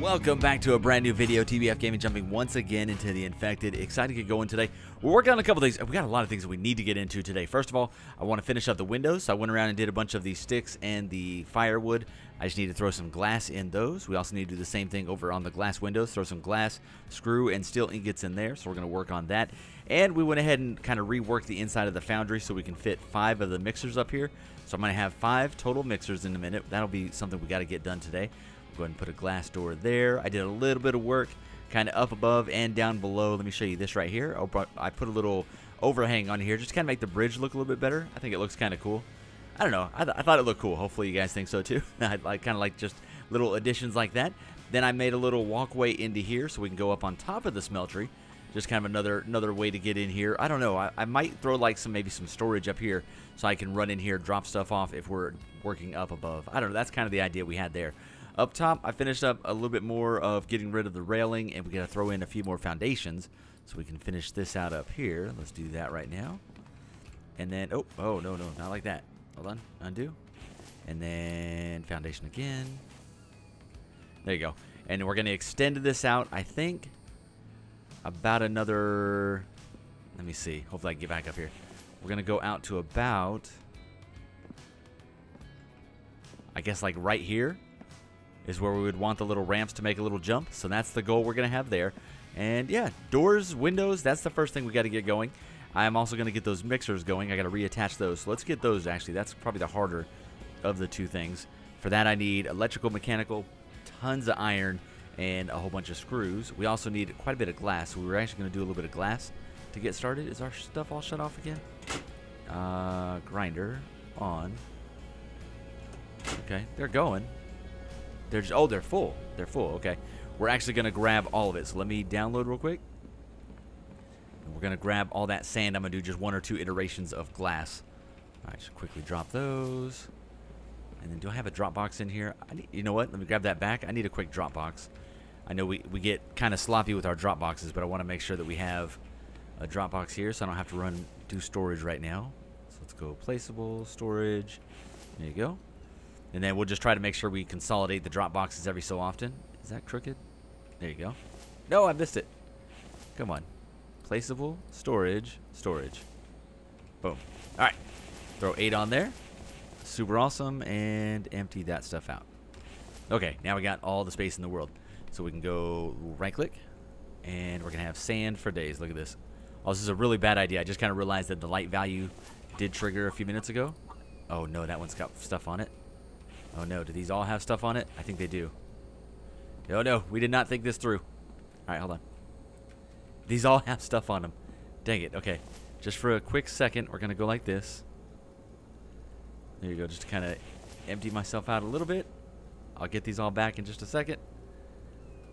Welcome back to a brand new video. TBF Gaming jumping once again into the infected. Excited to get going today. We're working on a couple things. We got a lot of things that we need to get into today. First of all, I want to finish up the windows. So I went around and did a bunch of these sticks and the firewood. I just need to throw some glass in those. We also need to do the same thing over on the glass windows. Throw some glass, screw, and steel ingots in there. So we're going to work on that. And we went ahead and kind of reworked the inside of the foundry so we can fit five of the mixers up here. So I'm going to have five total mixers in a minute. That'll be something we got to get done today. Go ahead and put a glass door there. I did a little bit of work kind of up above and down below. Let me show you this right here. I put a little overhang on here just to kind of make the bridge look a little bit better. I think it looks kind of cool. I don't know. I, th I, thought it looked cool. Hopefully you guys think so too. I like kind of like just little additions like that. Then I made a little walkway into here so we can go up on top of the smeltery. Just kind of another another way to get in here. I don't know. I, I might throw like some maybe some storage up here so I can run in here, drop stuff off if we're working up above. I don't know. That's kind of the idea we had there. Up top, I finished up a little bit more of getting rid of the railing, and we got to throw in a few more foundations so we can finish this out up here. Let's do that right now. And then, oh, oh, no, no, not like that. Hold on, undo. And then foundation again. There you go. And we're going to extend this out, I think, about another, let me see. Hopefully I can get back up here. We're going to go out to about, I guess like right here is where we would want the little ramps to make a little jump. So that's the goal we're going to have there. And yeah, doors, windows, that's the first thing we got to get going. I'm also going to get those mixers going. I got to reattach those. So let's get those actually. That's probably the harder of the two things. For that I need electrical, mechanical, tons of iron, and a whole bunch of screws. We also need quite a bit of glass. So we were actually going to do a little bit of glass to get started. Is our stuff all shut off again? Uh, grinder on. Okay, they're going. They're just, oh, they're full. They're full. Okay. We're actually going to grab all of it. So let me download real quick. And we're going to grab all that sand. I'm going to do just one or two iterations of glass. All right, so quickly drop those. And then do I have a Dropbox in here? Need, you know what? Let me grab that back. I need a quick Dropbox. I know we, we get kind of sloppy with our Dropboxes, but I want to make sure that we have a Dropbox here so I don't have to run do storage right now. So let's go placeable, storage. There you go. And then we'll just try to make sure we consolidate the drop boxes every so often. Is that crooked? There you go. No, I missed it. Come on. Placeable, storage, storage. Boom. All right. Throw eight on there. Super awesome. And empty that stuff out. Okay, now we got all the space in the world. So we can go right click. And we're going to have sand for days. Look at this. Oh, this is a really bad idea. I just kind of realized that the light value did trigger a few minutes ago. Oh, no, that one's got stuff on it. Oh no, do these all have stuff on it? I think they do. Oh no, we did not think this through. Alright, hold on. These all have stuff on them. Dang it, okay. Just for a quick second, we're going to go like this. There you go, just to kind of empty myself out a little bit. I'll get these all back in just a second.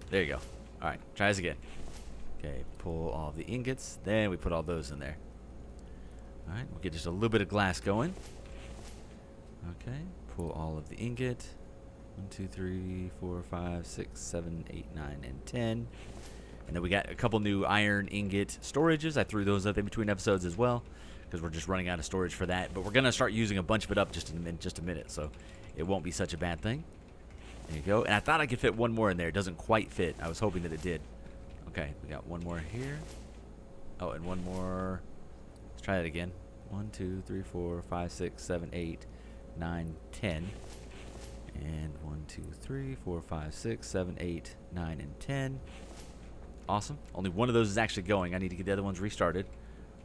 There you go. Alright, try this again. Okay, pull all the ingots. Then we put all those in there. Alright, we'll get just a little bit of glass going. Okay, pull all of the ingot. 1, 2, 3, 4, 5, 6, 7, 8, 9, and 10. And then we got a couple new iron ingot storages. I threw those up in between episodes as well because we're just running out of storage for that. But we're going to start using a bunch of it up just in, in just a minute, so it won't be such a bad thing. There you go. And I thought I could fit one more in there. It doesn't quite fit. I was hoping that it did. Okay, we got one more here. Oh, and one more. Let's try that again. One, two, three, four, five, six, seven, eight. 9, 10. And 1, 2, 3, 4, 5, 6, 7, 8, 9, and 10. Awesome. Only one of those is actually going. I need to get the other ones restarted.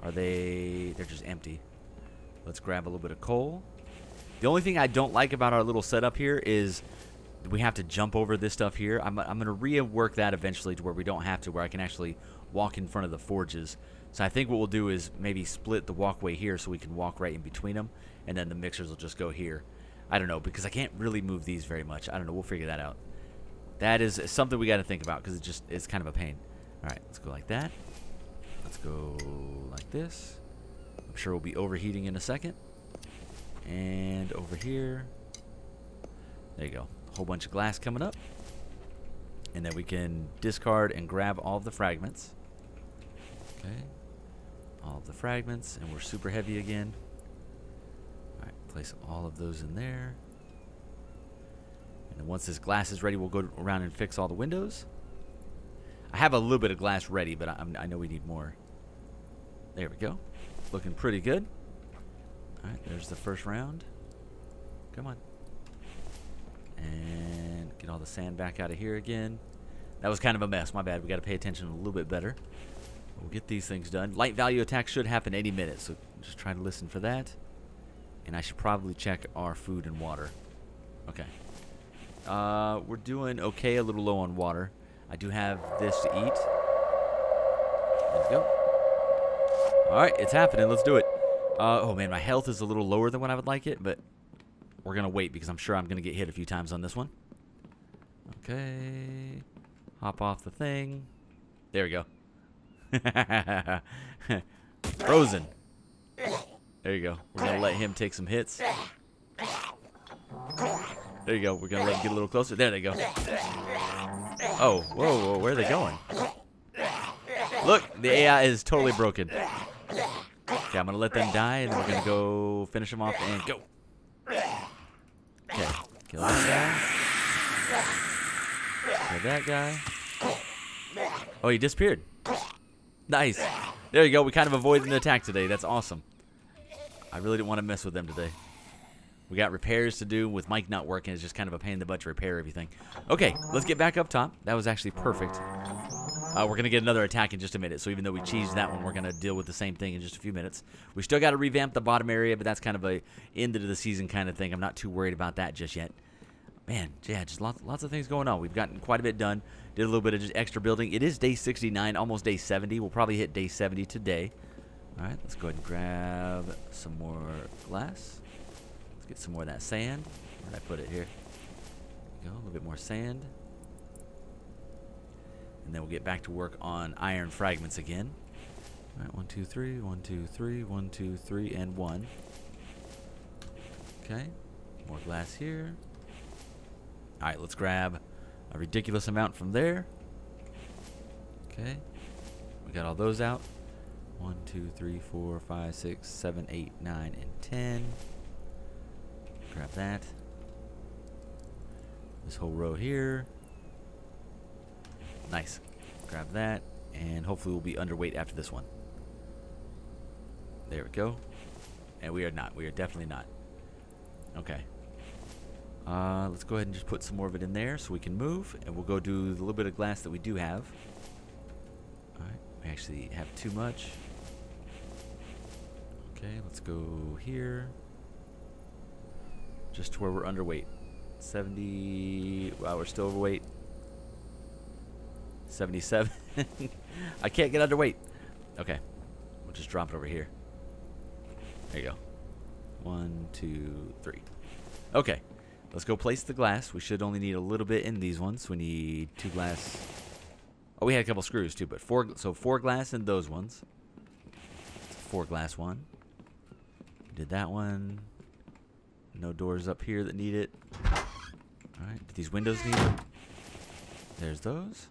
Are they... They're just empty. Let's grab a little bit of coal. The only thing I don't like about our little setup here is we have to jump over this stuff here. I'm, I'm going to rework that eventually to where we don't have to, where I can actually walk in front of the forges. So I think what we'll do is maybe split the walkway here so we can walk right in between them, and then the mixers will just go here. I don't know, because I can't really move these very much. I don't know. We'll figure that out. That is something we got to think about because it just it's kind of a pain. All right, let's go like that. Let's go like this. I'm sure we'll be overheating in a second. And over here. There you go. A whole bunch of glass coming up. And then we can discard and grab all of the fragments. Okay all of the fragments, and we're super heavy again. Place all of those in there. And And once this glass is ready, we'll go around and fix all the windows. I have a little bit of glass ready, but I, I know we need more. There we go. Looking pretty good. All right, there's the first round. Come on. And get all the sand back out of here again. That was kind of a mess. My bad. We got to pay attention a little bit better. We'll get these things done. Light value attack should happen any minute, so just try to listen for that. And I should probably check our food and water. Okay. Uh, we're doing okay, a little low on water. I do have this to eat. Let's go. Alright, it's happening. Let's do it. Uh, oh man, my health is a little lower than what I would like it, but we're going to wait because I'm sure I'm going to get hit a few times on this one. Okay. Hop off the thing. There we go. Frozen. There you go. We're going to let him take some hits. There you go. We're going to let him get a little closer. There they go. Oh, whoa, whoa, where are they going? Look, the AI is totally broken. Okay, I'm going to let them die, and we're going to go finish them off and go. Okay, kill that guy. Kill that guy. Oh, he disappeared. Nice. There you go. We kind of avoided an attack today. That's awesome. I really didn't want to mess with them today. We got repairs to do. With Mike not working, it's just kind of a pain in the butt to repair everything. Okay, let's get back up top. That was actually perfect. Uh, we're going to get another attack in just a minute. So even though we cheesed that one, we're going to deal with the same thing in just a few minutes. We still got to revamp the bottom area, but that's kind of a end of the season kind of thing. I'm not too worried about that just yet. Man, yeah, just lots, lots of things going on. We've gotten quite a bit done. Did a little bit of just extra building. It is day 69, almost day 70. We'll probably hit day 70 today. All right, let's go ahead and grab some more glass. Let's get some more of that sand. Where did I put it here? Go, a little bit more sand. And then we'll get back to work on iron fragments again. All right, one, two, three, one, two, three, one, two, three, and one. Okay, more glass here. All right, let's grab a ridiculous amount from there. Okay, we got all those out. One, two, three, four, five, six, seven, eight, nine, and ten. Grab that. This whole row here. Nice. Grab that. And hopefully we'll be underweight after this one. There we go. And we are not. We are definitely not. Okay. Uh, let's go ahead and just put some more of it in there so we can move. And we'll go do the little bit of glass that we do have. Alright. We actually have too much. Okay, let's go here. Just to where we're underweight. 70. Wow, we're still overweight. 77. I can't get underweight. Okay. We'll just drop it over here. There you go. One, two, three. Okay. Let's go place the glass. We should only need a little bit in these ones. We need two glass. Oh, we had a couple screws too, but four. So four glass in those ones. Four glass one. Did that one. No doors up here that need it. Alright, do these windows need it? There's those.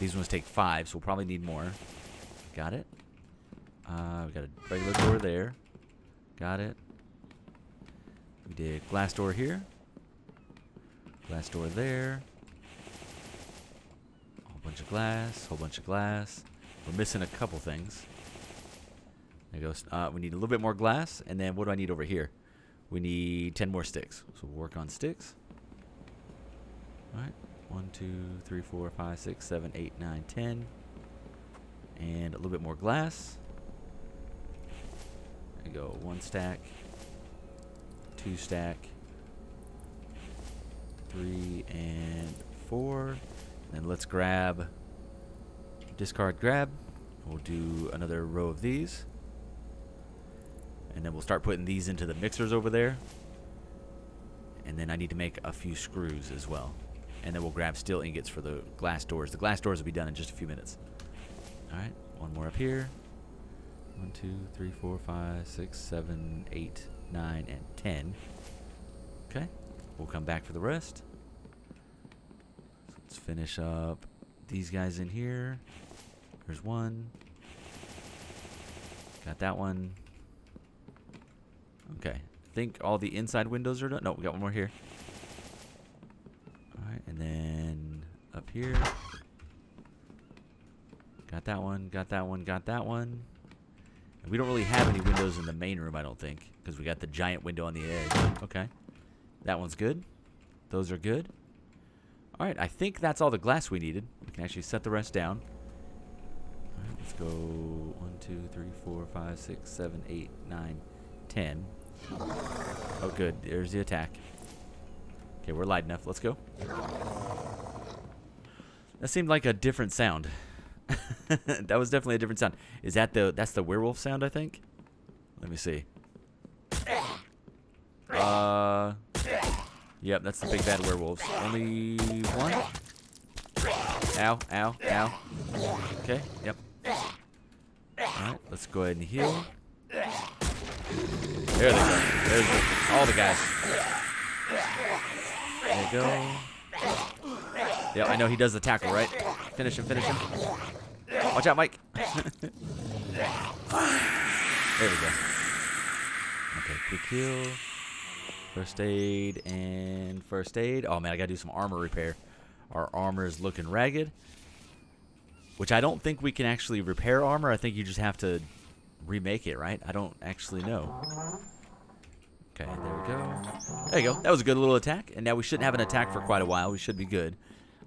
These ones take five, so we'll probably need more. Got it. Uh, we got a regular door there. Got it. We did glass door here. Glass door there. Whole bunch of glass. Whole bunch of glass. We're missing a couple things. Uh, we need a little bit more glass, and then what do I need over here? We need 10 more sticks. So we'll work on sticks. Alright. 1, 2, 3, 4, 5, 6, 7, 8, 9, 10. And a little bit more glass. There go. One stack. Two stack. Three and four. And let's grab discard grab. We'll do another row of these. And then we'll start putting these into the mixers over there. And then I need to make a few screws as well. And then we'll grab steel ingots for the glass doors. The glass doors will be done in just a few minutes. Alright, one more up here. One, two, three, four, five, six, seven, eight, nine, and ten. Okay, we'll come back for the rest. Let's finish up these guys in here. There's one. Got that one. Okay. I think all the inside windows are done. No, we got one more here. All right, and then up here. Got that one, got that one, got that one. And we don't really have any windows in the main room, I don't think, because we got the giant window on the edge. Okay. That one's good. Those are good. All right, I think that's all the glass we needed. We can actually set the rest down. All right, let's go one, two, three, four, five, six, seven, eight, nine, ten. Oh, good. There's the attack. Okay, we're light enough. Let's go. That seemed like a different sound. that was definitely a different sound. Is that the that's the werewolf sound? I think. Let me see. Uh. Yep, that's the big bad werewolves. Only one. Ow! Ow! Ow! Okay. Yep. All right. Let's go ahead and heal. There they go. There's the, all the guys. There you go. Yeah, I know he does the tackle, right? Finish him, finish him. Watch out, Mike. there we go. Okay, quick heal. First aid and first aid. Oh man, I gotta do some armor repair. Our armor is looking ragged. Which I don't think we can actually repair armor. I think you just have to remake it, right? I don't actually know. Okay, there we go. There you go. That was a good little attack. And now we shouldn't have an attack for quite a while. We should be good.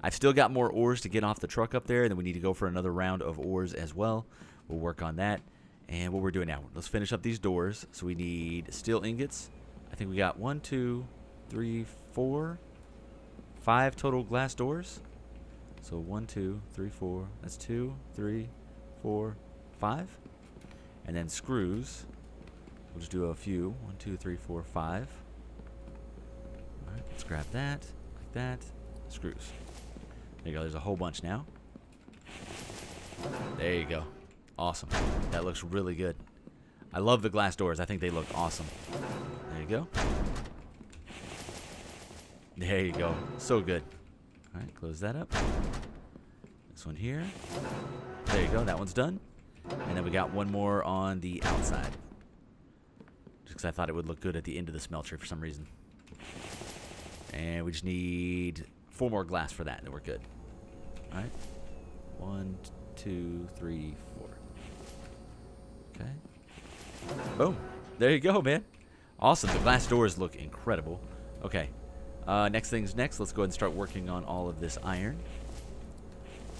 I've still got more ores to get off the truck up there. And then we need to go for another round of ores as well. We'll work on that. And what we're doing now, let's finish up these doors. So we need steel ingots. I think we got one, two, three, four, five total glass doors. So one, two, three, four. That's two, three, four, five. And then screws. We'll just do a few. One, two, three, four, five. All right, let's grab that, like that. Screws. There you go. There's a whole bunch now. There you go. Awesome. That looks really good. I love the glass doors. I think they look awesome. There you go. There you go. So good. All right, close that up. This one here. There you go. That one's done. And then we got one more on the outside. Just because I thought it would look good at the end of the smelter for some reason. And we just need four more glass for that, and we're good. All right. One, two, three, four. Okay. Boom. There you go, man. Awesome. The glass doors look incredible. Okay. Uh, next thing's next. Let's go ahead and start working on all of this iron.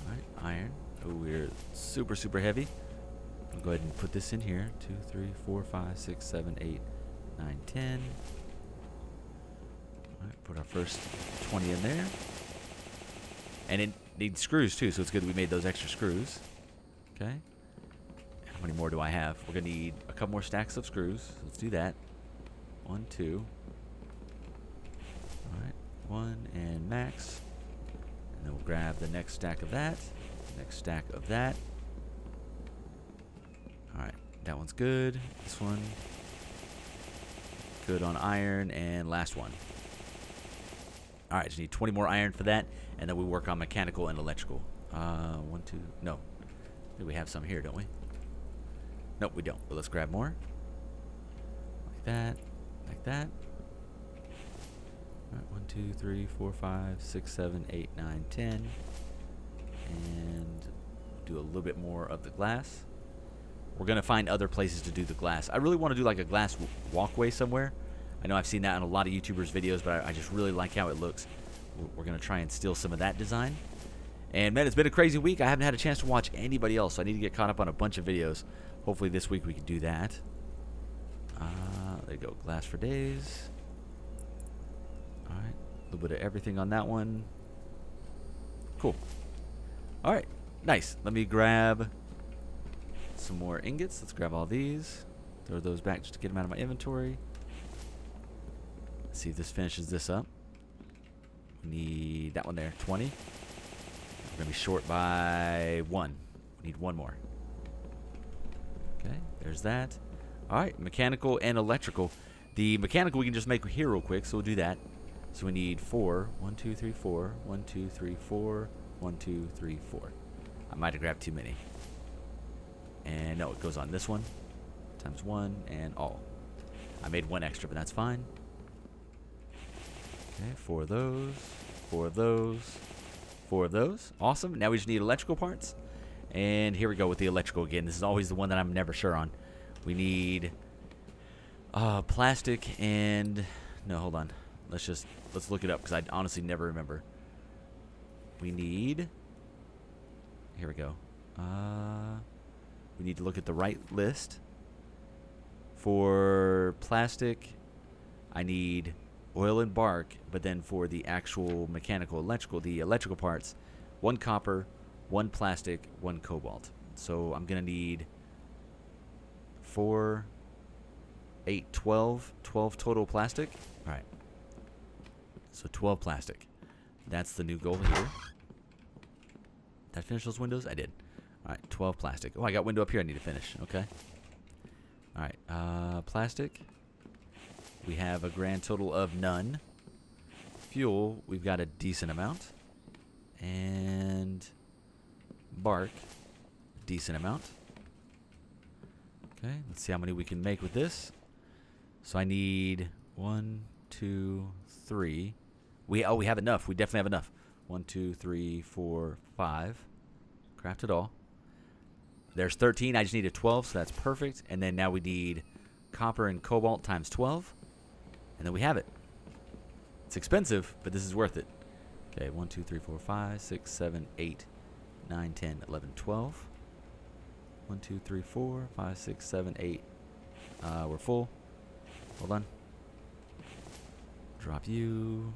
All right, iron. Oh, we're super, super heavy. I'll go ahead and put this in here. Two, three, four, five, six, seven, eight, nine, ten. All right, put our first 20 in there. And it needs screws too, so it's good we made those extra screws. Okay. How many more do I have? We're going to need a couple more stacks of screws. Let's do that. One, two. Alright, one and max. And then we'll grab the next stack of that. Next stack of that. That one's good. This one. Good on iron. And last one. Alright, just need 20 more iron for that. And then we work on mechanical and electrical. Uh, one, two, no. We have some here, don't we? Nope, we don't. But let's grab more. Like that. Like that. Alright, one, two, three, four, five, six, seven, eight, nine, ten. And do a little bit more of the glass. We're going to find other places to do the glass. I really want to do like a glass walkway somewhere. I know I've seen that in a lot of YouTubers' videos, but I, I just really like how it looks. We're, going to try and steal some of that design. And man, it's been a crazy week. I haven't had a chance to watch anybody else, so I need to get caught up on a bunch of videos. Hopefully this week we can do that. Uh, there you go. Glass for days. Alright. A little bit of everything on that one. Cool. Alright. Nice. Let me grab some more ingots. Let's grab all these. Throw those back just to get them out of my inventory. Let's see if this finishes this up. We need that one there. 20. We're going to be short by one. We need one more. Okay, there's that. All right, mechanical and electrical. The mechanical we can just make here real quick, so we'll do that. So we need four. One, two, three, four. One, two, three, four. One, two, three, four. I might have grabbed too many. And no, it goes on this one. Times one and all. I made one extra, but that's fine. Okay, four of those. Four of those. Four of those. Awesome. Now we just need electrical parts. And here we go with the electrical again. This is always the one that I'm never sure on. We need uh, plastic and... No, hold on. Let's just... Let's look it up because I honestly never remember. We need... Here we go. Uh, we need to look at the right list. For plastic, I need oil and bark, but then for the actual mechanical electrical, the electrical parts, one copper, one plastic, one cobalt. So I'm going to need four, eight, 12, 12 total plastic. All right. So 12 plastic. That's the new goal here. Did I finish those windows? I did. All right, 12 plastic. Oh, I got window up here I need to finish. Okay. All right, uh, plastic. We have a grand total of none. Fuel, we've got a decent amount. And bark, decent amount. Okay, let's see how many we can make with this. So I need one, two, three. We oh we have enough. We definitely have enough. One, two, three, four, five. Craft it all. There's 13. I just needed 12, so that's perfect. And then now we need copper and cobalt times 12. And then we have it. It's expensive, but this is worth it. Okay, 1, 2, 3, 4, 5, 6, 7, 8, 9, 10, 11, 12. 1, 2, 3, 4, 5, 6, 7, 8. Uh, we're full. Hold on. Drop you.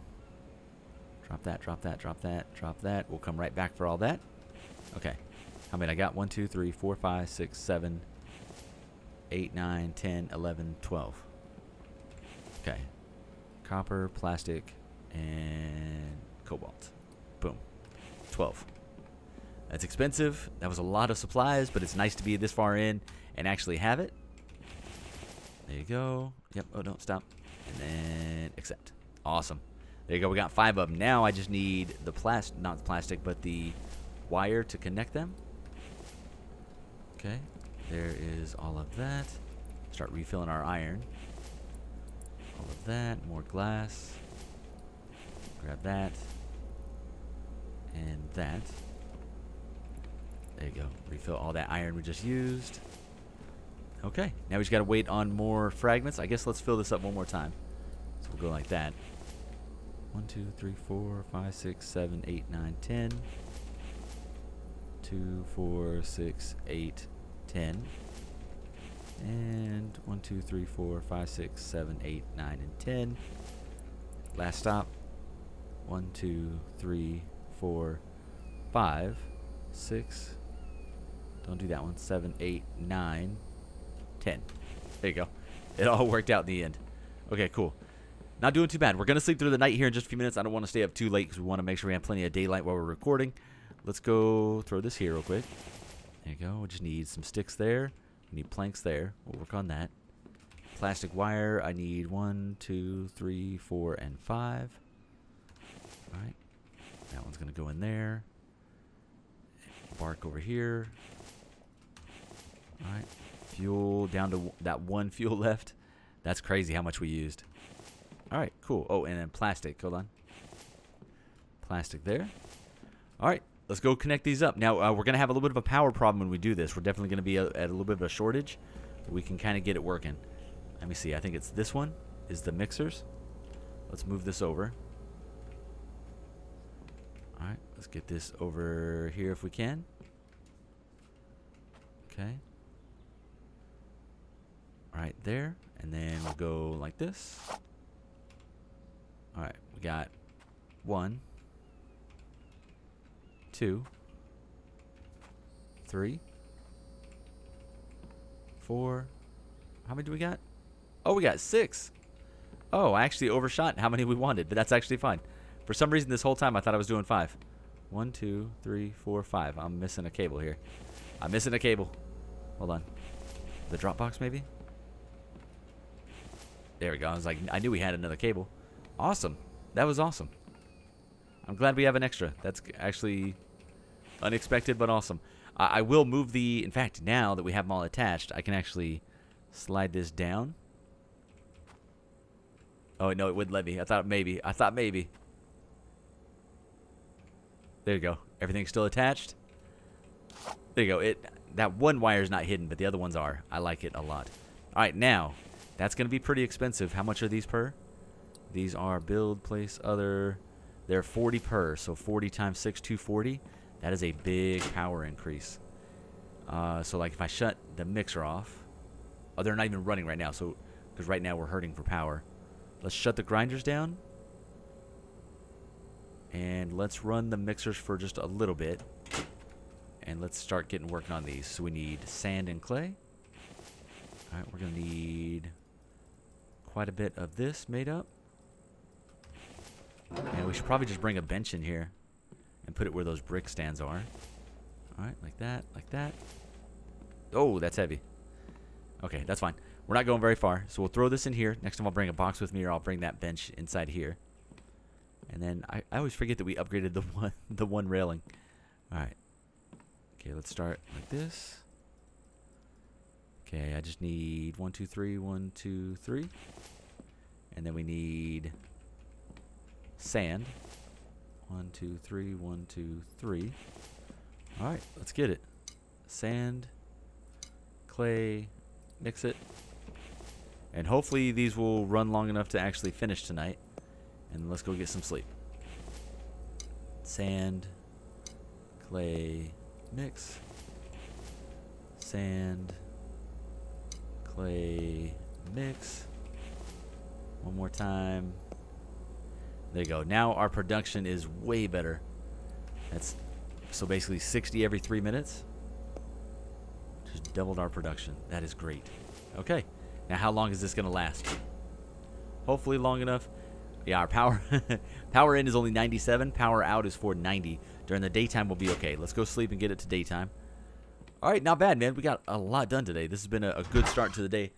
Drop that, drop that, drop that, drop that. We'll come right back for all that. Okay. I mean, I got 1, 2, 3, 4, 5, 6, 7, 8, 9, 10, 11, 12. Okay. Copper, plastic, and cobalt. Boom. 12. That's expensive. That was a lot of supplies, but it's nice to be this far in and actually have it. There you go. Yep. Oh, don't stop. And then accept. Awesome. There you go. We got five of them. Now I just need the plastic, not the plastic, but the wire to connect them. Okay, there is all of that. Start refilling our iron. All of that, more glass. Grab that. And that. There you go. Refill all that iron we just used. Okay, now we just gotta wait on more fragments. I guess let's fill this up one more time. So we'll go like that. 1, 2, 3, 4, 5, 6, 7, 8, 9, 10. 2, 4, 6, 8, 10. And 1, 2, 3, 4, 5, 6, 7, 8, 9, and 10. Last stop. 1, 2, 3, 4, 5, 6. Don't do that one. 7, 8, 9, 10. There you go. It all worked out in the end. Okay, cool. Not doing too bad. We're going to sleep through the night here in just a few minutes. I don't want to stay up too late because we want to make sure we have plenty of daylight while we're recording. Let's go throw this here real quick. There you go. We just need some sticks there. We need planks there. We'll work on that. Plastic wire. I need one, two, three, four, and five. All right. That one's going to go in there. Bark over here. All right. Fuel down to that one fuel left. That's crazy how much we used. All right, cool. Oh, and then plastic. Hold on. Plastic there. All right, let's go connect these up. Now, uh, we're going to have a little bit of a power problem when we do this. We're definitely going to be a, at a little bit of a shortage. We can kind of get it working. Let me see. I think it's this one is the mixers. Let's move this over. All right, let's get this over here if we can. Okay. Right there. And then we'll go like this. All right, we got one, two, three, four. How many do we got? Oh, we got six. Oh, I actually overshot how many we wanted, but that's actually fine. For some reason, this whole time I thought I was doing five. One, two, three, four, five. I'm missing a cable here. I'm missing a cable. Hold on. The Dropbox, maybe? There we go. I was like, I knew we had another cable. Awesome. That was awesome. I'm glad we have an extra. That's actually unexpected, but awesome. I, I will move the... In fact, now that we have them all attached, I can actually slide this down. Oh, no, it wouldn't let me. I thought maybe. I thought maybe. There you go. Everything's still attached. There you go. It that one wire is not hidden, but the other ones are. I like it a lot. All right, now that's going to be pretty expensive. How much are these per? These are build, place, other. They're 40 per, so 40 times 6, 240. That is a big power increase. Uh, so like if I shut the mixer off, oh, they're not even running right now. So because right now we're hurting for power. Let's shut the grinders down. And let's run the mixers for just a little bit. And let's start getting working on these. So we need sand and clay. Alright, we're going to need quite a bit of this made up. And we should probably just bring a bench in here and put it where those brick stands are. Alright, like that, like that. Oh, that's heavy. Okay, that's fine. We're not going very far, so we'll throw this in here. Next time I'll bring a box with me, or I'll bring that bench inside here. And then I, I always forget that we upgraded the one the one railing. All right. Okay, let's start like this. Okay, I just need one, two, three, one, two, three, and then we need sand. One, two, three, one, two, three. All right, let's get it. Sand, clay, mix it. And hopefully these will run long enough to actually finish tonight. And let's go get some sleep. Sand, clay, mix. Sand, clay, mix. One more time. There you go. Now our production is way better. That's so basically 60 every three minutes. Just doubled our production. That is great. Okay. Now, how long is this going to last? Hopefully long enough. Yeah, our power power in is only 97. Power out is 490. During the daytime, we'll be okay. Let's go sleep and get it to daytime. All right, not bad, man. We got a lot done today. This has been a, a good start to the day.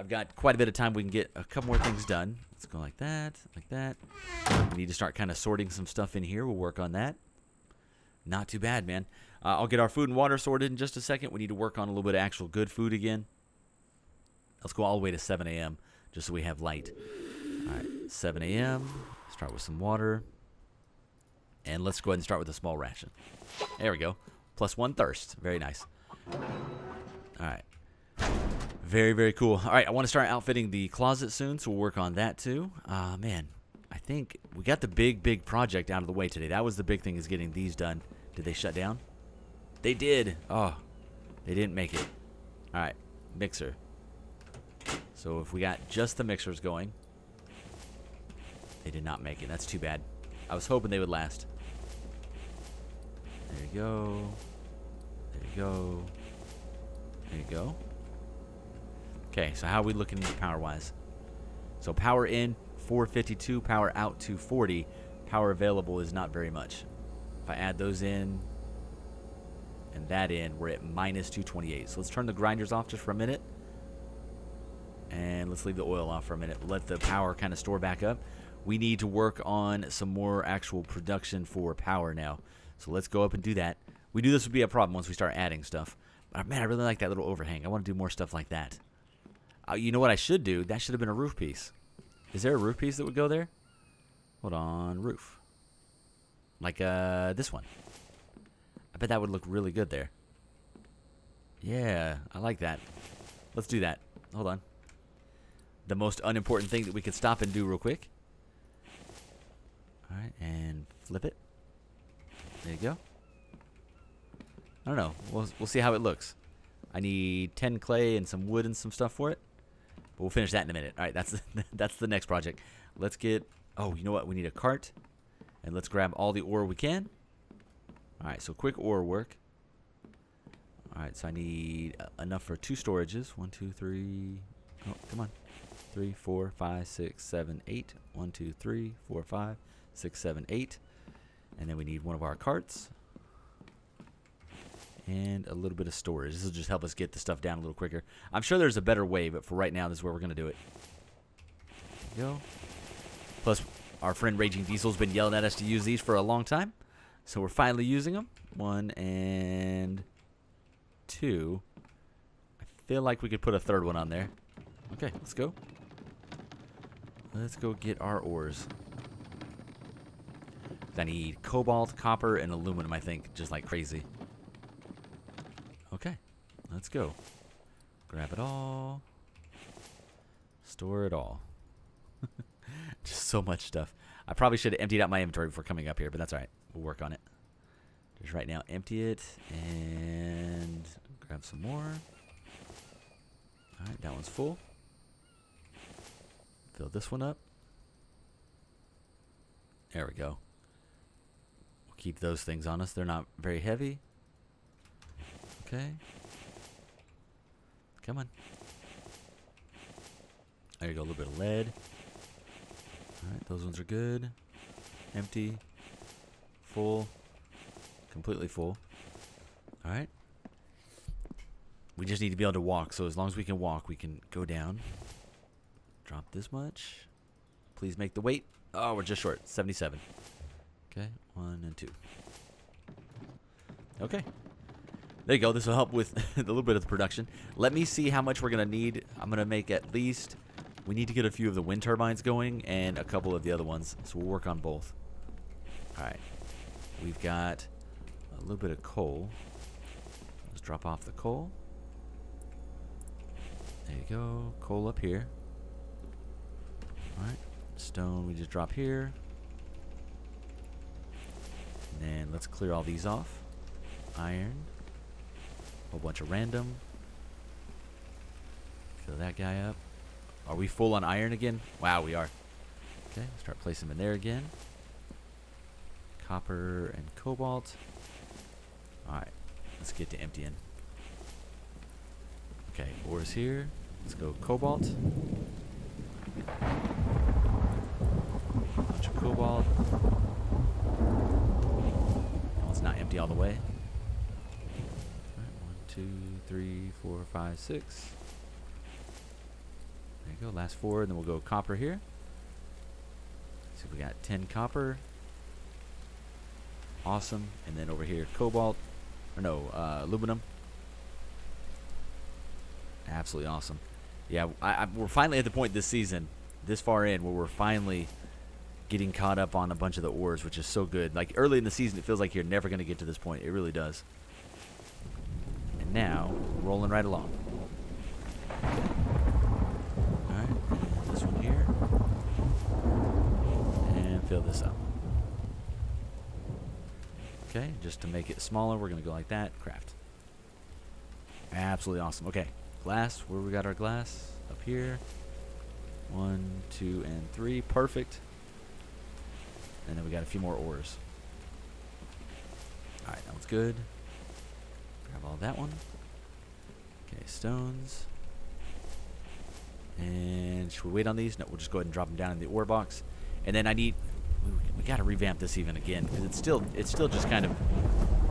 I've got quite a bit of time. We can get a couple more things done. Let's go like that, like that. We need to start kind of sorting some stuff in here. We'll work on that. Not too bad, man. Uh, I'll get our food and water sorted in just a second. We need to work on a little bit of actual good food again. Let's go all the way to 7 a.m. just so we have light. All right, 7 a.m. Start with some water. And let's go ahead and start with a small ration. There we go. Plus one thirst. Very nice. All right. Very, very cool. All right, I want to start outfitting the closet soon, so we'll work on that too. Uh, man, I think we got the big, big project out of the way today. That was the big thing is getting these done. Did they shut down? They did. Oh, they didn't make it. All right, mixer. So if we got just the mixers going, they did not make it. That's too bad. I was hoping they would last. There you go. There you go. There you go. Okay, so how are we looking power-wise? So power in, 452. Power out, 240. Power available is not very much. If I add those in and that in, we're at minus 228. So let's turn the grinders off just for a minute. And let's leave the oil off for a minute. Let the power kind of store back up. We need to work on some more actual production for power now. So let's go up and do that. We knew this would be a problem once we start adding stuff. But man, I really like that little overhang. I want to do more stuff like that. Uh, you know what I should do? That should have been a roof piece. Is there a roof piece that would go there? Hold on, roof. Like uh, this one. I bet that would look really good there. Yeah, I like that. Let's do that. Hold on the most unimportant thing that we could stop and do real quick. All right, and flip it. There you go. I don't know. We'll, we'll see how it looks. I need 10 clay and some wood and some stuff for it. But we'll finish that in a minute. All right, that's the, that's the next project. Let's get... Oh, you know what? We need a cart. And let's grab all the ore we can. All right, so quick ore work. All right, so I need enough for two storages. One, two, three. Oh, come on three, four, five, six, seven, eight. One, two, three, four, five, six, seven, eight. And then we need one of our carts. And a little bit of storage. This will just help us get the stuff down a little quicker. I'm sure there's a better way, but for right now, this is where we're going to do it. go. Plus, our friend Raging Diesel's been yelling at us to use these for a long time. So we're finally using them. One and two. I feel like we could put a third one on there. Okay, let's go. Let's go get our ores. I need cobalt, copper, and aluminum, I think, just like crazy. Let's go. Grab it all. Store it all. just so much stuff. I probably should have emptied out my inventory before coming up here, but that's alright. We'll work on it. Just right now, empty it and grab some more. Alright, that one's full. Fill this one up. There we go. We'll keep those things on us. They're not very heavy. Okay. Come on. There you go, a little bit of lead. Alright, those ones are good. Empty. Full. Completely full. Alright. We just need to be able to walk, so as long as we can walk, we can go down. Drop this much. Please make the weight. Oh, we're just short. 77. Okay, one and two. Okay. There you go. This will help with a little bit of the production. Let me see how much we're going to need. I'm going to make at least... We need to get a few of the wind turbines going and a couple of the other ones. So we'll work on both. Alright. We've got a little bit of coal. Let's drop off the coal. There you go. Coal up here. Alright. Stone we just drop here. And then let's clear all these off. Iron. A whole bunch of random. Fill that guy up. Are we full on iron again? Wow, we are. Okay, start placing them in there again. Copper and cobalt. Alright, let's get to emptying. Okay, ores here. Let's go cobalt. Bunch of cobalt. Well, it's not empty all the way. Two, three, four, five, six. There you go, last four, and then we'll go copper here. So we got 10 copper. Awesome. And then over here, cobalt. Or no, uh, aluminum. Absolutely awesome. Yeah, I, I, we're finally at the point this season, this far in, where we're finally getting caught up on a bunch of the ores, which is so good. Like early in the season, it feels like you're never going to get to this point. It really does. And now, rolling right along. Alright, this one here. And fill this up. Okay, just to make it smaller, we're going to go like that. Craft. Absolutely awesome. Okay, glass. Where we got our glass? Up here. One, two, and three. Perfect. And then we got a few more ores. Alright, that one's good. Grab all that one. Okay, stones. And should we wait on these? No, we'll just go ahead and drop them down in the ore box. And then I need... We, we got to revamp this even again. Because it's still, it's still just kind of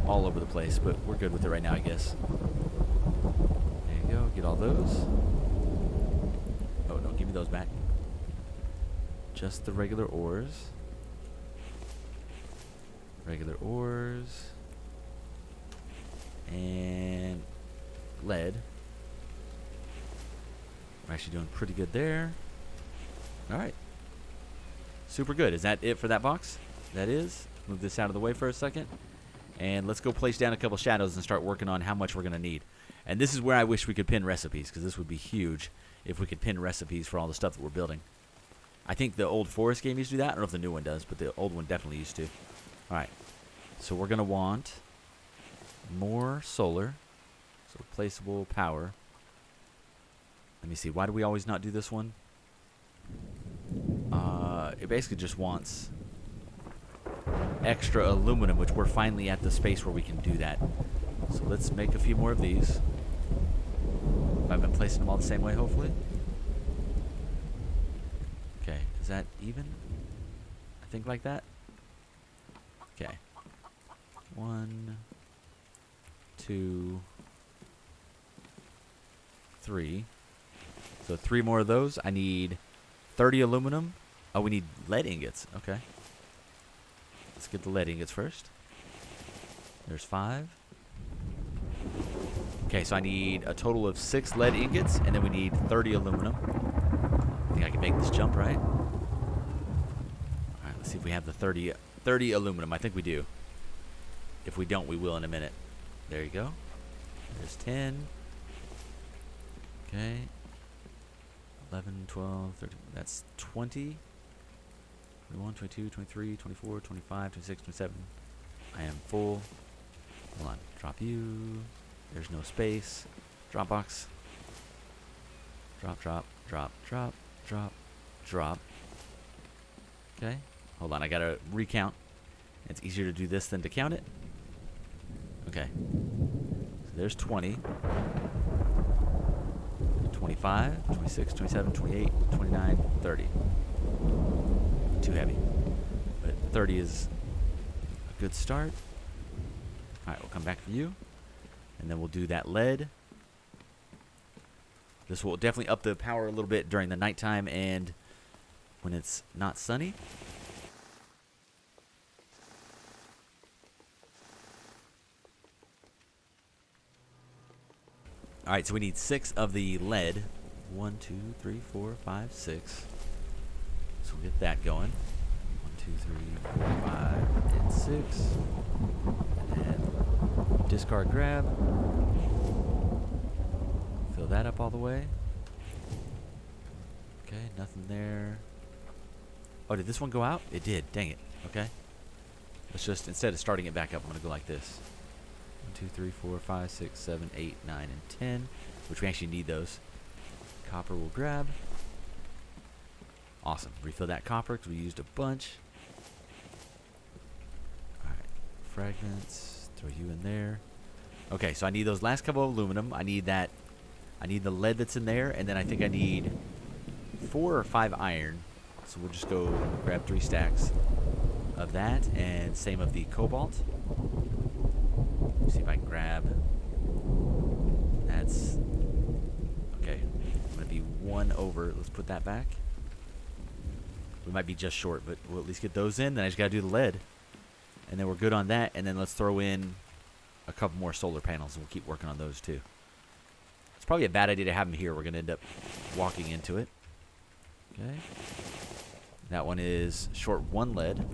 all over the place. But we're good with it right now, I guess. There you go. Get all those. Oh, no. Give me those back. Just the regular ores. Regular ores. And lead. We're actually doing pretty good there. Alright. Super good. Is that it for that box? That is. Move this out of the way for a second. And let's go place down a couple shadows and start working on how much we're going to need. And this is where I wish we could pin recipes, because this would be huge if we could pin recipes for all the stuff that we're building. I think the old Forest game used to do that. I don't know if the new one does, but the old one definitely used to. Alright. So we're going to want more solar. So placeable power. Let me see. Why do we always not do this one? Uh, it basically just wants extra aluminum, which we're finally at the space where we can do that. So let's make a few more of these. I've been placing them all the same way, hopefully. Okay, is that even? I think like that. Okay. One, two, three. So three more of those. I need 30 aluminum. Oh, we need lead ingots. Okay. Let's get the lead ingots first. There's five. Okay, so I need a total of six lead ingots, and then we need 30 aluminum. I think I can make this jump, right? Alright, let's see if we have the 30 30 aluminum. I think we do. If we don't, we will in a minute. There you go. There's 10. Okay. 11, 12, 13. That's 20. 21, 22, 23, 24, 25, 26, 27. I am full. Hold on. Drop you. There's no space. Dropbox. Drop, drop, drop, drop, drop, drop. Okay. Hold on. I got to recount. It's easier to do this than to count it. Okay. There's 20. 25, 26, 27, 28, 29, 30. Too heavy. But 30 is a good start. Alright, we'll come back for you. And then we'll do that lead. This will definitely up the power a little bit during the nighttime and when it's not sunny. All right, so we need six of the lead. One, two, three, four, five, six. So we'll get that going. One, two, three, four, five, and six. And discard grab. Fill that up all the way. Okay, nothing there. Oh, did this one go out? It did. Dang it. Okay. Let's just, instead of starting it back up, I'm going to go like this. 1, 2, 3, 4, 5, 6, 7, 8, 9, and 10, which we actually need those. Copper will grab. Awesome. Refill that copper because we used a bunch. Alright. Fragments. Throw you in there. Okay, so I need those last couple of aluminum. I need that. I need the lead that's in there, and then I think I need four or five iron. So we'll just go grab three stacks of that, and same of the cobalt see if I can grab. That's okay. I'm gonna be one over. Let's put that back. We might be just short, but we'll at least get those in. Then I just gotta do the lead, and then we're good on that. And then let's throw in a couple more solar panels, and we'll keep working on those too. It's probably a bad idea to have them here. We're gonna end up walking into it. Okay. That one is short one lead.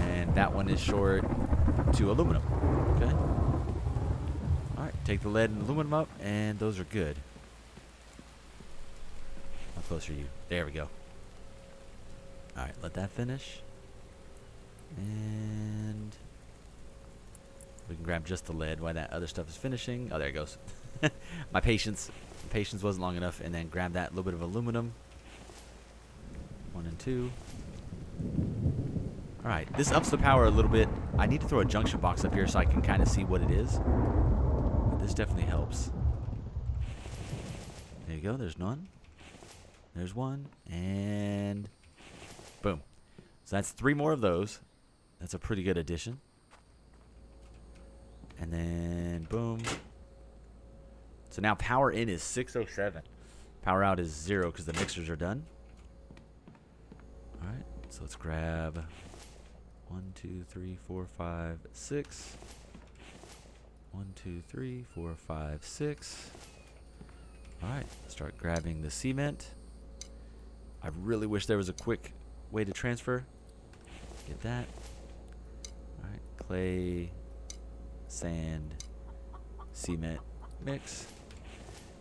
And that one is short to aluminum. Okay. Alright, take the lead and aluminum up, and those are good. How close are you? There we go. Alright, let that finish. And we can grab just the lead while that other stuff is finishing. Oh, there it goes. My patience patience wasn't long enough. And then grab that little bit of aluminum. One and two. Alright, this ups the power a little bit. I need to throw a junction box up here so I can kind of see what it is. But this definitely helps. There you go, there's none. There's one, and boom. So that's three more of those. That's a pretty good addition. And then boom. So now power in is 607. Power out is zero because the mixers are done. Alright, so let's grab one, two, three, four, five, six. One, two, three, four, five, six. Alright, start grabbing the cement. I really wish there was a quick way to transfer. Get that. Alright, clay, sand, cement, mix.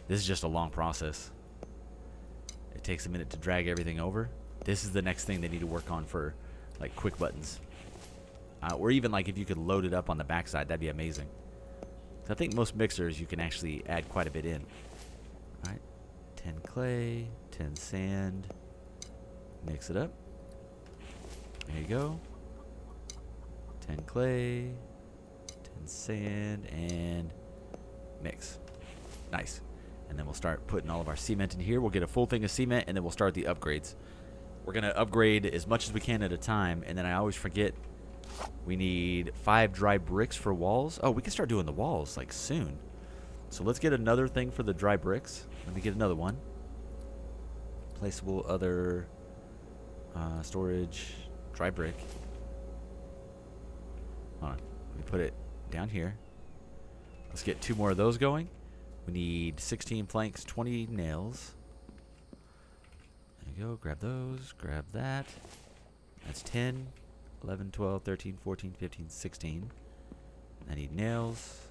This is just a long process. It takes a minute to drag everything over. This is the next thing they need to work on for like quick buttons. Uh, or even like if you could load it up on the backside, that'd be amazing. So I think most mixers you can actually add quite a bit in. All right, 10 clay, 10 sand. Mix it up. There you go. 10 clay, 10 sand, and mix. Nice. And then we'll start putting all of our cement in here. We'll get a full thing of cement, and then we'll start the upgrades. We're going to upgrade as much as we can at a time, and then I always forget we need five dry bricks for walls. Oh, we can start doing the walls like soon. So let's get another thing for the dry bricks. Let me get another one. Placeable other uh, storage dry brick. Hold on. Let me put it down here. Let's get two more of those going. We need 16 planks, 20 nails. There you go. Grab those. Grab that. That's 10, 11, 12, 13, 14, 15, 16. I need nails.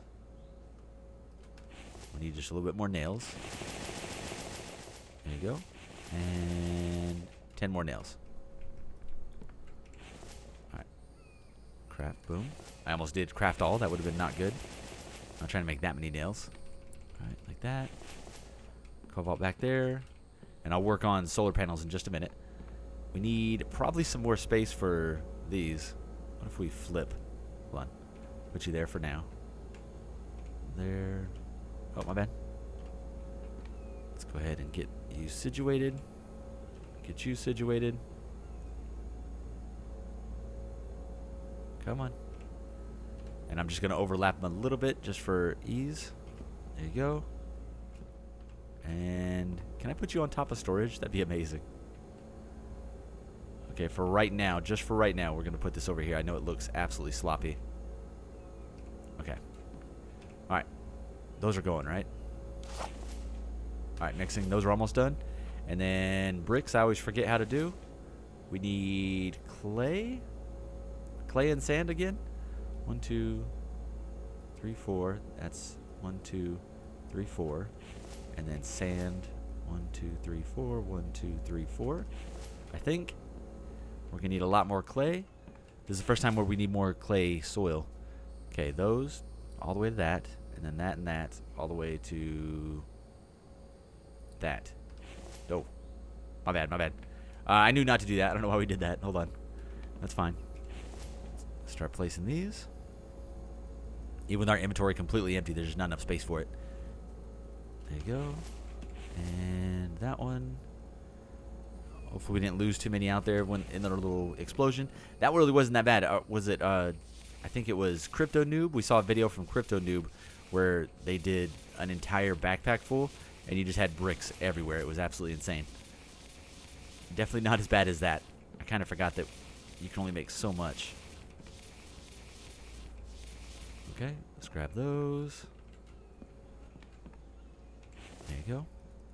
We need just a little bit more nails. There you go. And 10 more nails. Alright. Craft, boom. I almost did craft all. That would have been not good. I'm not trying to make that many nails. Alright, like that. Cobalt back there. And I'll work on solar panels in just a minute. We need probably some more space for these. What if we flip? Hold on. Put you there for now. There. Oh, my bad. Let's go ahead and get you situated. Get you situated. Come on. And I'm just going to overlap them a little bit just for ease. There you go. And can I put you on top of storage? That'd be amazing. Okay, for right now, just for right now, we're going to put this over here. I know it looks absolutely sloppy. Okay. All right. Those are going, right? All right, next thing, Those are almost done. And then bricks, I always forget how to do. We need clay. Clay and sand again. One, two, three, four. That's one, two, three, four. And then sand. One, two, three, four. One, two, three, four. I think. We're going to need a lot more clay. This is the first time where we need more clay soil. Okay, those all the way to that. And then that and that all the way to that. Oh, my bad, my bad. Uh, I knew not to do that. I don't know why we did that. Hold on. That's fine. Start placing these. Even with our inventory completely empty, there's just not enough space for it. There you go. And that one. Hopefully we didn't lose too many out there when in the little explosion. That really wasn't that bad. Uh, was it, uh, I think it was Crypto Noob. We saw a video from Crypto Noob where they did an entire backpack full and you just had bricks everywhere. It was absolutely insane. Definitely not as bad as that. I kind of forgot that you can only make so much. Okay, let's grab those. There you go.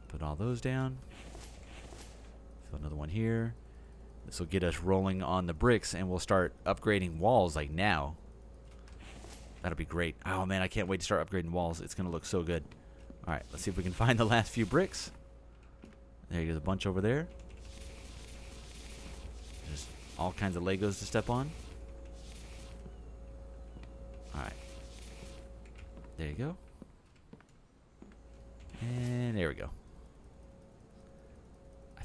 Put all those down. Another one here. This will get us rolling on the bricks, and we'll start upgrading walls like now. That'll be great. Oh, man, I can't wait to start upgrading walls. It's going to look so good. All right, let's see if we can find the last few bricks. There goes a bunch over there. Just all kinds of Legos to step on. All right. There you go. And there we go.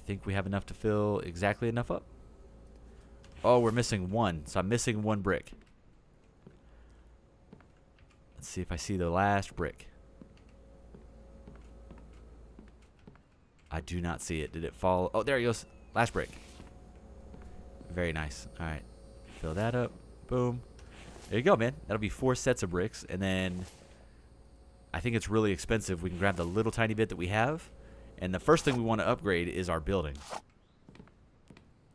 Think we have enough to fill exactly enough up. Oh, we're missing one. So I'm missing one brick. Let's see if I see the last brick. I do not see it. Did it fall? Oh, there he goes. Last brick. Very nice. All right. Fill that up. Boom. There you go, man. That'll be four sets of bricks. And then I think it's really expensive. We can grab the little tiny bit that we have. And the first thing we want to upgrade is our building.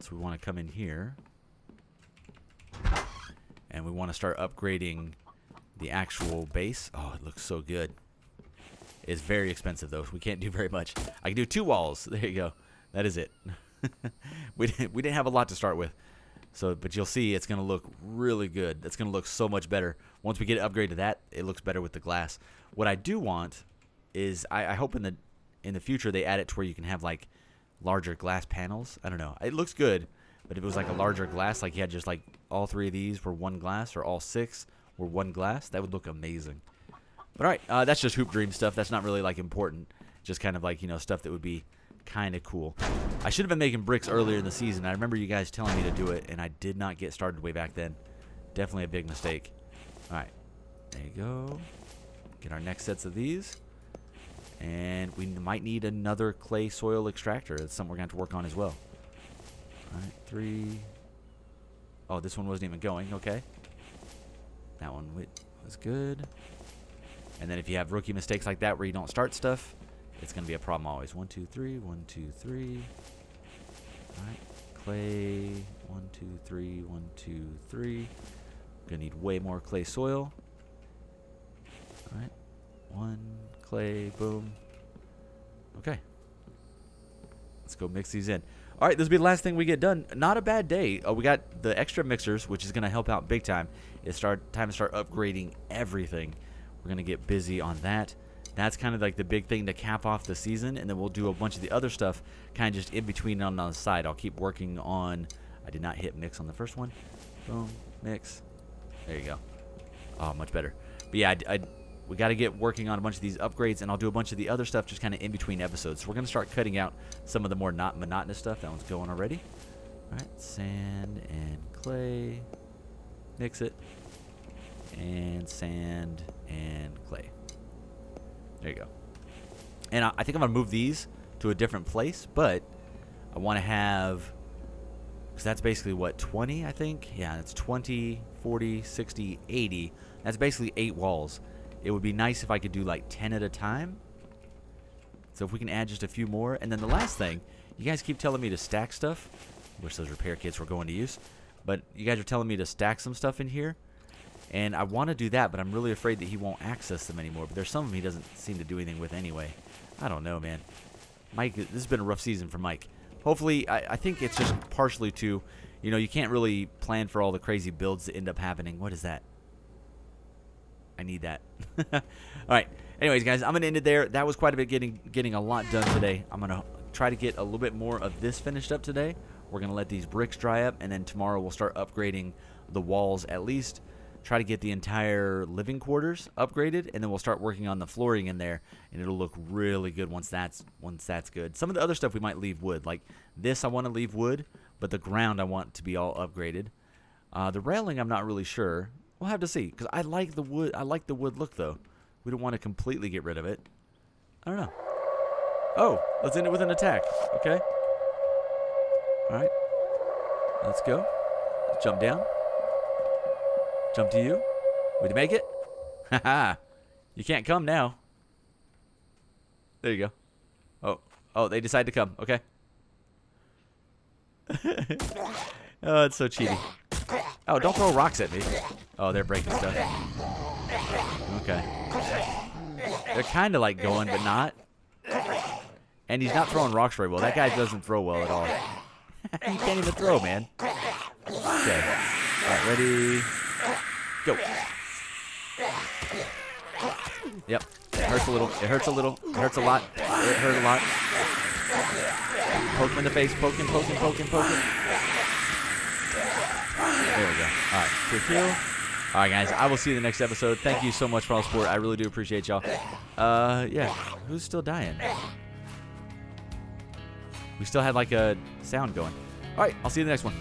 So we want to come in here. And we want to start upgrading the actual base. Oh, it looks so good. It's very expensive, though. We can't do very much. I can do two walls. There you go. That is it. we, didn't, we didn't have a lot to start with. So, but you'll see it's going to look really good. It's going to look so much better. Once we get upgraded to that, it looks better with the glass. What I do want is I, I hope in the in the future they add it to where you can have like larger glass panels. I don't know. It looks good, but if it was like a larger glass, like you had just like all three of these were one glass or all six were one glass, that would look amazing. But all right, uh, that's just hoop dream stuff. That's not really like important. Just kind of like you know stuff that would be kind of cool. I should have been making bricks earlier in the season. I remember you guys telling me to do it, and I did not get started way back then. Definitely a big mistake. All right, there you go. Get our next sets of these. And we might need another clay soil extractor. That's something we're going to have to work on as well. All right, three. Oh, this one wasn't even going. Okay. That one was good. And then if you have rookie mistakes like that where you don't start stuff, it's going to be a problem always. One, two, three. One, two, three. All right. Clay. One, two, three. One, two, three. Going to need way more clay soil. All right. One clay. Boom. Okay. Let's go mix these in. All right, this will be the last thing we get done. Not a bad day. Uh, we got the extra mixers, which is going to help out big time. It's start time to start upgrading everything. We're going to get busy on that. That's kind of like the big thing to cap off the season, and then we'll do a bunch of the other stuff kind of just in between on the side. I'll keep working on. I did not hit mix on the first one. Boom, mix. There you go. Oh, much better. But yeah, I, I we got to get working on a bunch of these upgrades, and I'll do a bunch of the other stuff just kind of in between episodes. So we're going to start cutting out some of the more not monotonous stuff. That one's going already. All right, sand and clay. Mix it. And sand and clay. There you go. And I, I think I'm going to move these to a different place, but I want to have... Because that's basically, what, 20, I think? Yeah, it's 20, 40, 60, 80. That's basically eight walls. It would be nice if I could do like 10 at a time. So if we can add just a few more. And then the last thing, you guys keep telling me to stack stuff. Wish those repair kits were going to use. But you guys are telling me to stack some stuff in here. And I want to do that, but I'm really afraid that he won't access them anymore. But there's some of them he doesn't seem to do anything with anyway. I don't know, man. Mike, this has been a rough season for Mike. Hopefully, I, I think it's just partially to, you know, you can't really plan for all the crazy builds that end up happening. What is that? I need that. All right. Anyways, guys, I'm going to end it there. That was quite a bit getting getting a lot done today. I'm going to try to get a little bit more of this finished up today. We're going to let these bricks dry up, and then tomorrow we'll start upgrading the walls at least. Try to get the entire living quarters upgraded, and then we'll start working on the flooring in there, and it'll look really good once that's once that's good. Some of the other stuff we might leave wood, like this I want to leave wood, but the ground I want to be all upgraded. Uh, the railing I'm not really sure. We'll have to see because I like the wood. I like the wood look though. We don't want to completely get rid of it. I don't know. Oh, let's end it with an attack. Okay. All right. Let's go. Let's jump down. Jump to you. Would you make it? Haha. you can't come now. There you go. Oh, oh, they decide to come. Okay. oh, it's so cheaty. Oh, don't throw rocks at me. Oh, they're breaking stuff. Okay. They're kind of like going, but not. And he's not throwing rocks very well. That guy doesn't throw well at all. he can't even throw, man. Okay. All right, ready? Go. Yep. It hurts a little. It hurts a little. It hurts a lot. It hurt a lot. Poke him in the face. Poke him, poke him, poke him, poke him. There we go. Quick. All right, guys. I will see you in the next episode. Thank you so much for all the support. I really do appreciate y'all. Uh, yeah. Who's still dying? We still had like a sound going. All right, I'll see you in the next one.